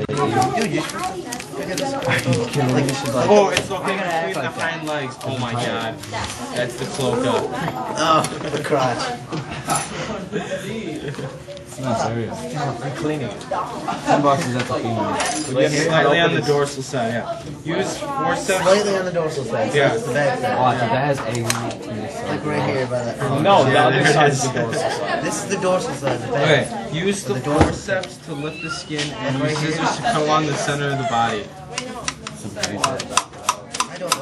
Oh, it's looking between the hind legs. Oh my god. That's the cloaca. oh, the crotch. It's not serious. I'm cleaning it. Ten bucks is at the female. Like slightly on the dorsal side, yeah. Use forceps. Slightly on the dorsal side. Yeah. It's the back side. Watch, if that has eggs in it, it's Like right here by that. No, the other side is the dorsal side. This is the dorsal side. The back. Okay, use the The forceps to lift the skin and use scissors to cut along the center of the body.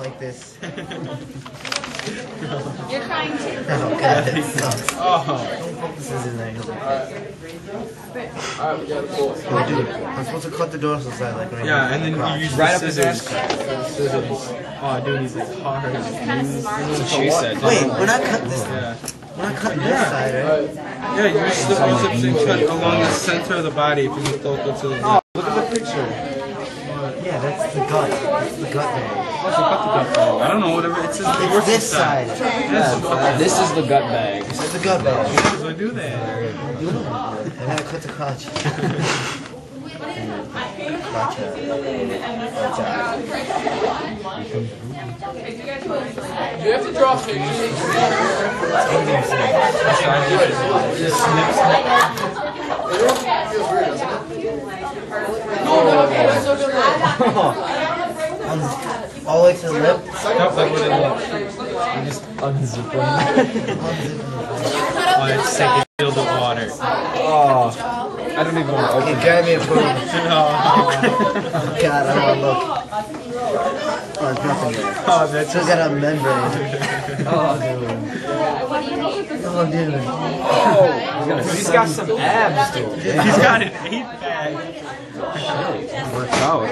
I don't like this. You're trying to. Oh, God, that sucks. Oh, Don't put the scissors in there. You'll be Oh, dude, I'm supposed to cut the dorsal side like right yeah, here. and then you use Right the up his scissors. Scissors. Oh, dude, he's like hard. Kind of smart. That's what she said. Wait, we're not cutting this. Yeah. We're not cutting this side, right? Yeah, use the forceps and cut along the center of the body if you can focal to the left. Look at the picture. Yeah, that's the gut. That's the gut there. What's the cut the gut bag? I don't know, whatever. It says It's dorsal this side. Yes, This is the gut bag. It's the gut bag. so do that. I gotta cut the crotch. crotch out. You have to draw pictures. Just snip, snip. On the- all the way to the lip. Nope, that wouldn't look. Unzip them. Oh, it's second field of water. Oh, I don't even want to Okay, open it. grab me a phone. No. God, I don't wanna look. Oh, there's nothing there. Oh, that's Still got a membrane. Oh, dude. Oh, dude. Oh, He's got some abs, dude. He's got an eight pack. Works out.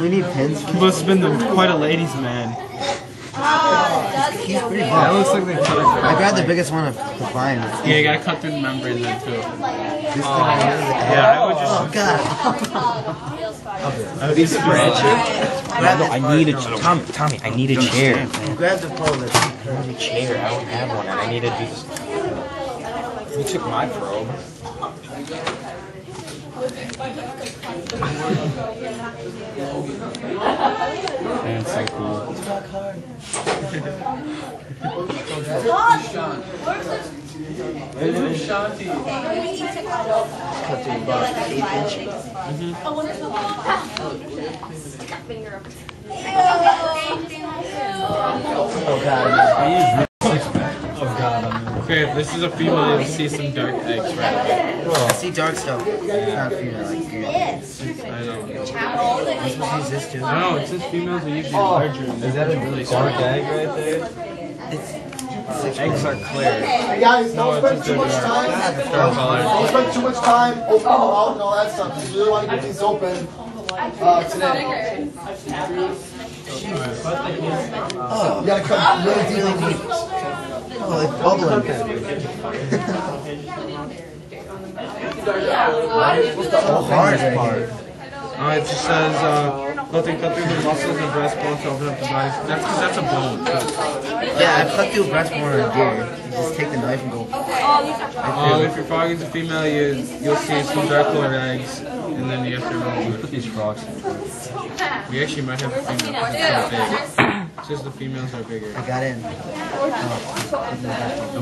We need pins. He must have been the, quite a ladies' man. He's pretty That looks like they cut it. I grabbed the biggest one of the vine. Yeah, you gotta cut through the membrane then too. This oh. thing right here. Yeah, I would Oh. God. I would just Grab No, I need a Tommy. Tommy, I need a chair. Grab the pole I need a chair. I don't have one, and I need to do this. You took my probe. That's so cool. cut to about eight inches. Oh, God. Okay, if this is a female, you'll see some dark eggs right I see dark stuff. It's not female. Like, yeah. I know. I'm supposed to use this too. I know, it says females are usually larger. Is that a really dark egg right there? Eggs are clear. Hey guys, don't spend too much time. Don't spend too much time opening them out and all that stuff. Because we really want to get these open uh, today. Oh, You gotta cut really deep. Really. Oh, it's bubbling. Oh, hard right here. Uh, it just says, uh, nothing cut through the muscles and breastbone to open up the body. That's because that's a bone. Yeah, I cut through breastbone and deer. You just take the knife and go. Uh, if you're fogging to female, you, you'll see some dark colored eggs, and then you have to remove Put these frogs. We actually might have a female. 'cause It's big. It's just the females are bigger. I got in. And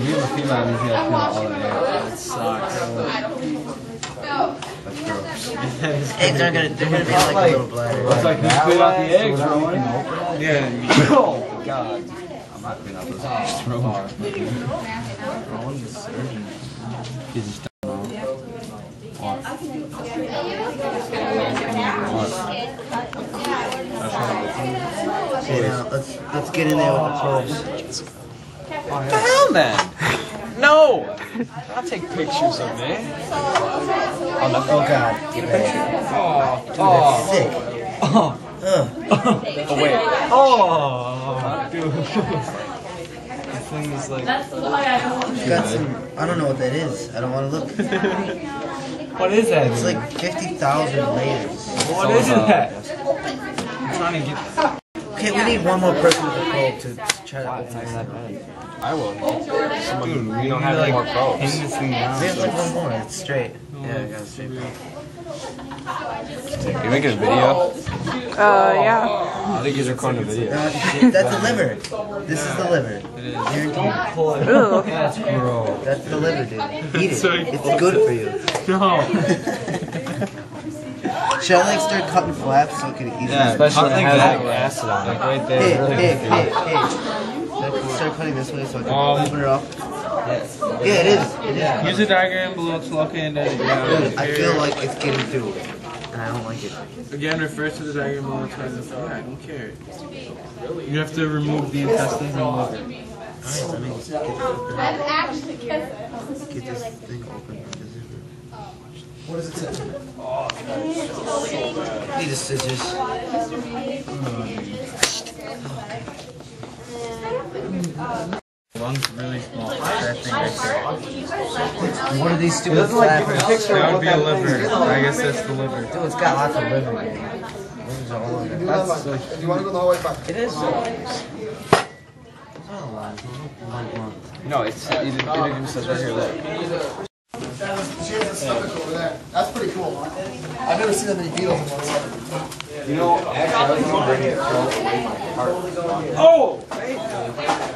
we have a female usually have female all in there. It oh, sucks. That's. Eggs aren't gonna. They're gonna be like a little bladder. Looks like you cleaned out the eggs, Rowan. Yeah, oh, oh, God. I'm not cleaning out those eggs. Just throw them. Rowan's a surgeon. Okay, now let's let's get in there with the probes. What the hell, man? No! I'll take pictures of me. Oh God, get back. Oh, Dude, oh, that's sick. oh, Ugh. oh, wait. Oh, dude. this thing is like. Got some. I don't know what that is. I don't want to look. What is that? It's like fifty thousand layers. What is that? I'm trying to get. Okay, we need one more person with a probe to try to open I will. Someone, we don't have any more probes. We have like one more. It's straight. Yeah, I got a straight probe. You making a video? Uh, yeah. I think he's recording a video. That's the liver. This is the liver. Guaranteed. Ooh. That's the liver, dude. Eat it. It's good for you. No. Should I like start cutting flaps so I can easily. Yeah, it? especially Something has like acid on it. Like right Hey, there. really hey, good. hey, hey. Start cutting this way so I can Um, open it up? Yeah, it is. It is. Use the diagram below to locate it. Dude, I feel like it's getting through. And I don't like it. Again, refer to the diagram below to identify. I don't care. You have to remove the intestines and liver. Alright, let me get, I'm actually kidding. get this thing open. With the zipper. What does it say? Need the scissors. Lungs really small. That thing right there. What are these stupid flappers? That would be a liver. I guess that's the liver. Dude, it's got lots of liver in it. Liver's all over Do it. you wanna- Do you want to go in the hallway? Fine. It is. No, it's it, it even says right here. Look. She has a stomach over there. That's pretty cool. I've never seen that many beetles in one spot. You know, actually, I was gonna bring it away my heart. Oh!